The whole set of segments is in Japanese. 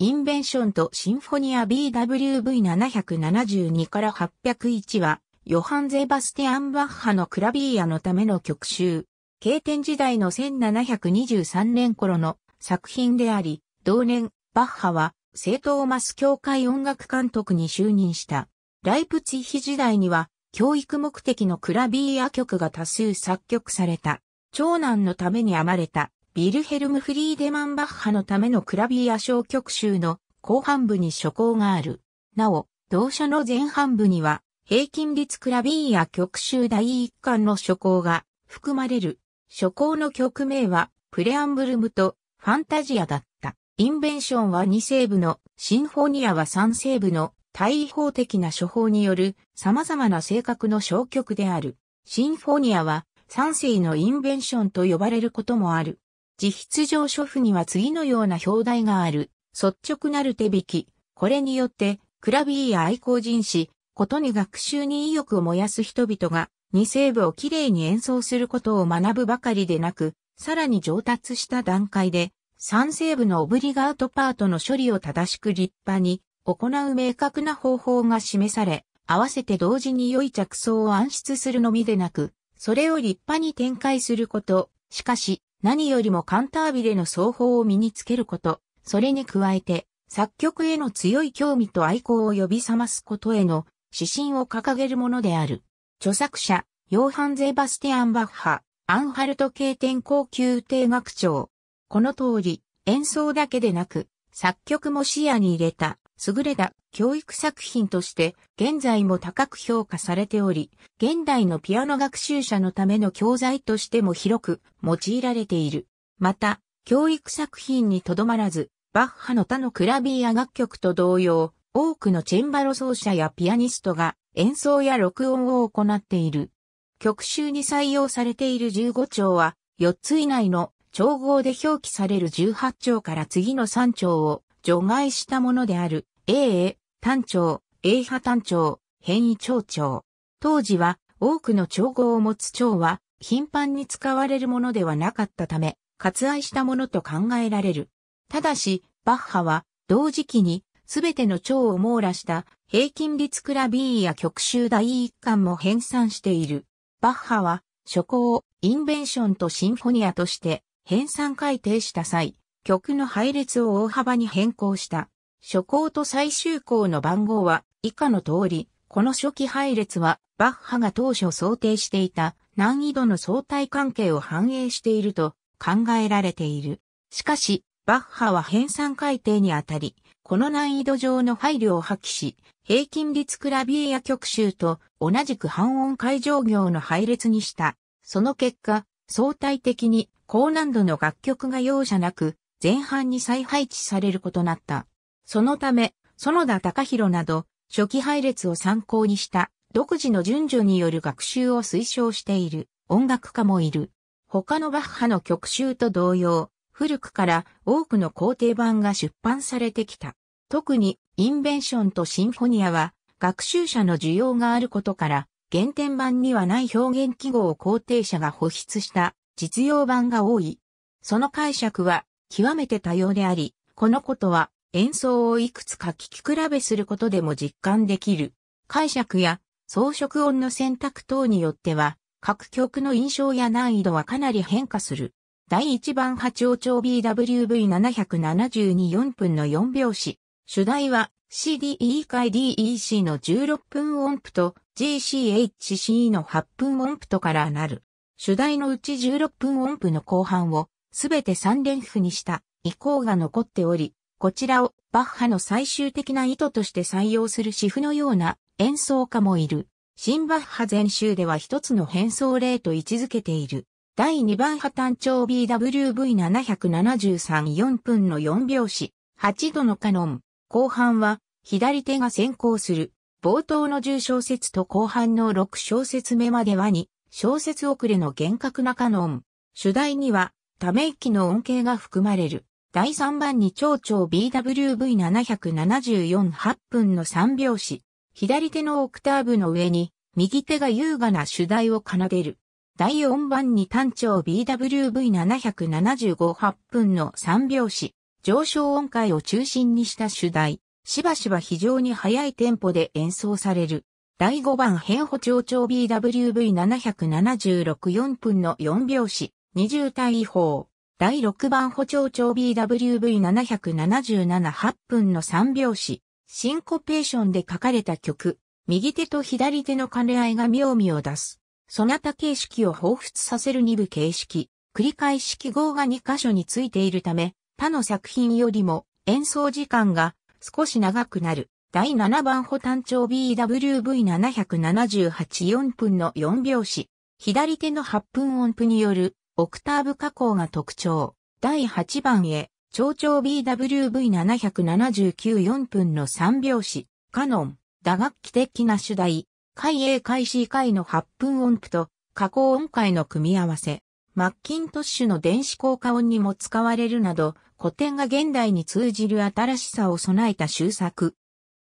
インベンションとシンフォニア BWV772 から801は、ヨハン・ゼバスティアン・バッハのクラビーヤのための曲集。経典時代の1723年頃の作品であり、同年、バッハは、聖トーマス教会音楽監督に就任した。ライプツィヒ時代には、教育目的のクラビーヤ曲が多数作曲された。長男のために編まれた、ビルヘルム・フリーデマン・バッハのためのクラビーヤ小曲集の後半部に書稿がある。なお、同書の前半部には、平均率クラビーヤ曲集第一巻の書稿が含まれる。書稿の曲名は、プレアンブルムとファンタジアだった。インベンションは2世部の、シンフォニアは3世部の、対法的な処方による様々な性格の小曲である。シンフォニアは3世のインベンションと呼ばれることもある。実質上書譜には次のような表題がある。率直なる手引き。これによって、クラビーや愛好人士、ことに学習に意欲を燃やす人々が二声部をきれいに演奏することを学ぶばかりでなく、さらに上達した段階で、三声部のオブリガートパートの処理を正しく立派に行う明確な方法が示され、合わせて同時に良い着想を暗出するのみでなく、それを立派に展開すること、しかし、何よりもカンタービレの奏法を身につけること、それに加えて、作曲への強い興味と愛好を呼び覚ますことへの指針を掲げるものである。著作者、ヨーハン・ゼバスティアン・バッハ、アンハルト＝ケーテン侯宮廷楽長。この通り、演奏だけでなく、作曲も視野に入れた、優れた教育作品として、現在も高く評価されており、現代のピアノ学習者のための教材としても広く用いられている。また、教育作品にとどまらず、バッハの他のクラビーア楽曲と同様、多くのチェンバロ奏者やピアニストが演奏や録音を行っている。曲集に採用されている15丁は、4つ以内の調合で表記される18丁から次の3丁を除外したものである A 単調、A 波単調、変異長調。当時は多くの調合を持つ調は頻繁に使われるものではなかったため、割愛したものと考えられる。ただし、バッハは同時期にすべての蝶を網羅した平均率クラビーや曲集第一巻も編纂している。バッハは、初行、インベンションとシンフォニアとして編纂改定した際、曲の配列を大幅に変更した。初行と最終項の番号は以下の通り、この初期配列はバッハが当初想定していた難易度の相対関係を反映していると考えられている。しかし、バッハは編纂改定にあたり、この難易度上の配慮を破棄し、平均率クラビエや曲集と同じく半音階上行の配列にした。その結果、相対的に高難度の楽曲が容赦なく前半に再配置されることになった。そのため、園田隆弘など初期配列を参考にした独自の順序による学習を推奨している音楽家もいる。他のバッハの曲集と同様、古くから多くの工程版が出版されてきた。特にインベンションとシンフォニアは学習者の需要があることから原点版にはない表現記号を肯定者が保出した実用版が多い。その解釈は極めて多様であり、このことは演奏をいくつか聞き比べすることでも実感できる。解釈や装飾音の選択等によっては各曲の印象や難易度はかなり変化する。第1番波長長 BWV772 4分の4拍子。主題は CDE 回 DEC の16分音符と GCHC の8分音符とからなる。主題のうち16分音符の後半をすべて3連符にした意向が残っており、こちらをバッハの最終的な意図として採用するシフのような演奏家もいる。新バッハ全集では一つの変奏例と位置づけている。第2番破単調 BWV773 4分の4拍子、8度のカノン。後半は左手が先行する。冒頭の10小節と後半の6小節目までは2小節遅れの厳格なカノン。主題にはため息の音形が含まれる。第3番に長調 BWV774 8分の3拍子。左手のオクターブの上に右手が優雅な主題を奏でる。第4番に単調 BWV775 8分の3拍子。上昇音階を中心にした主題。しばしば非常に速いテンポで演奏される。第5番変歩長調 BWV776 4分の4拍子、20体違法。第6番歩長調 BWV777 8分の3拍子、シンコペーションで書かれた曲。右手と左手の兼ね合いが妙味を出す。そなた形式を彷彿させる2部形式。繰り返し記号が2箇所についているため、他の作品よりも演奏時間が少し長くなる。第7番補単調 BWV778 4分の4拍子。左手の8分音符によるオクターブ加工が特徴。第8番へ、長調 BWV779 4分の3拍子。カノン。打楽器的な主題。海 A 海 C 回の8分音符と加工音階の組み合わせ。マッキントッシュの電子効果音にも使われるなど、古典が現代に通じる新しさを備えた修作。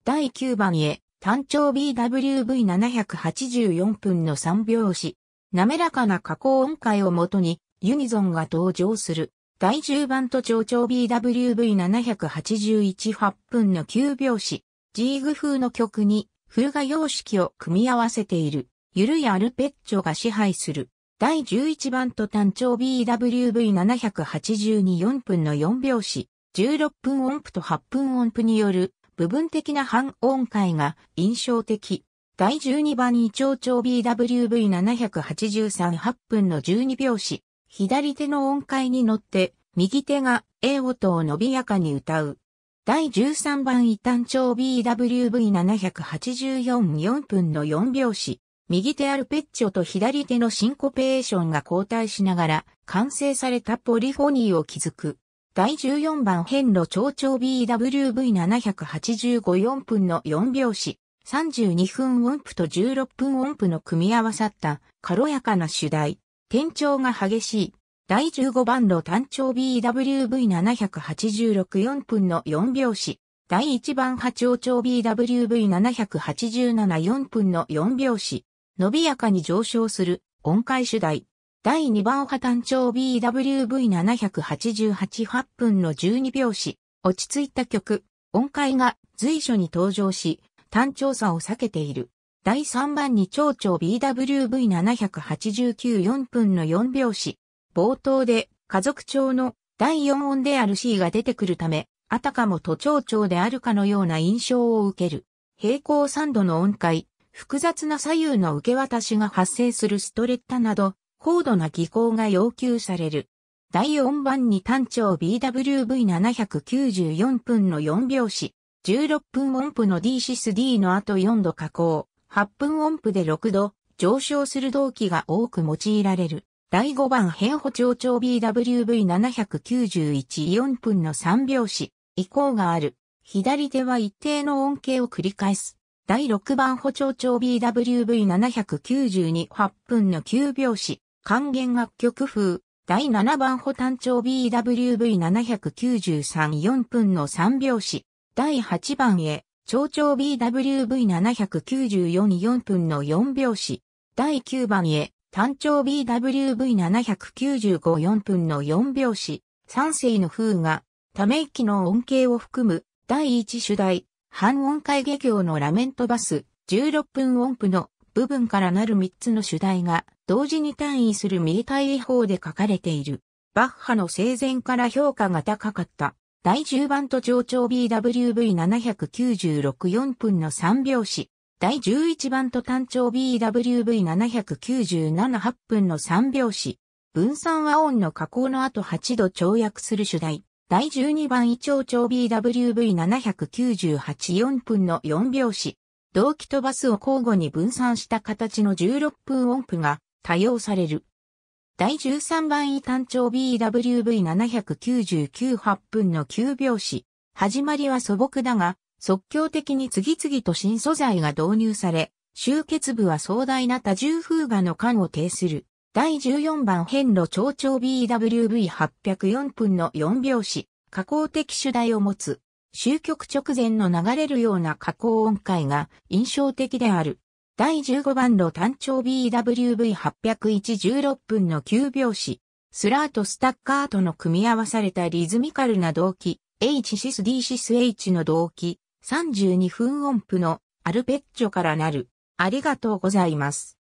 第9番へ、単調 BWV784 分の3拍子。滑らかな加工音階をもとに、ユニゾンが登場する。第10番と長調 BWV781 8分の9拍子。ジーグ風の曲に、フルガ様式を組み合わせている。ゆるいアルペッチョが支配する。第11番と単調 BWV782 4分の4拍子、16分音符と8分音符による部分的な半音階が印象的。第12番異長調 BWV783 8分の12拍子、左手の音階に乗って右手が A 音を伸びやかに歌う。第13番異単調 BWV784 4分の4拍子、右手アルペッチョと左手のシンコペーションが交代しながら完成されたポリフォニーを築く。第14番変路長調 BWV785 4分の4拍子、32分音符と16分音符の組み合わさった軽やかな主題。転調が激しい。第15番路単調 BWV786 4分の4拍子。第1番波長調 BWV787 4分の4拍子。伸びやかに上昇する音階主題。第2番破単調 BWV788 8分の12拍子。落ち着いた曲。音階が随所に登場し、単調さを避けている。第3番に長調 BWV789 4分の4拍子。冒頭で家族調の第4音である C が出てくるため、あたかも都庁調であるかのような印象を受ける。平行3度の音階、複雑な左右の受け渡しが発生するストレッタなど、高度な技巧が要求される。第4番に単調 BWV794 分の4拍子、16分音符の D シス D の後4度加工、8分音符で6度上昇する動機が多く用いられる。第5番変歩長調 BWV791 4分の3拍子、移行がある。左手は一定の音形を繰り返す。第6番補聴調 BWV792 8分の9拍子、還元楽曲風。第7番補単調 BWV793 4分の3拍子。第8番へ、長 BWV794 4分の4拍子。第9番へ、単調 BWV795 4分の4拍子。三世の風が、ため息の音形を含む、第1主題、半音階下行のラメントバス、16分音符の部分からなる3つの主題が同時に単位するミリタイ法で書かれている。バッハの生前から評価が高かった。第10番と長調 BWV796 4分の3拍子。第11番と単調 BWV797 8分の3拍子。分散和音の加工の後8度跳躍する主題。第12番胃腸長 BWV798 4分の4拍子。同期とバスを交互に分散した形の16分音符が多用される。第13番胃単調 BWV799 8分の9拍子。始まりは素朴だが、即興的に次々と新素材が導入され、集結部は壮大な多重風画の感を呈する。第14番変路長調 BWV804 分の4拍子、加工的主題を持つ、終局直前の流れるような加工音階が印象的である。第15番路単調 BWV801 16分の9拍子、スラーとスタッカートの組み合わされたリズミカルな動機、H シス D シス H の動機、32分音符のアルペッチョからなる。ありがとうございます。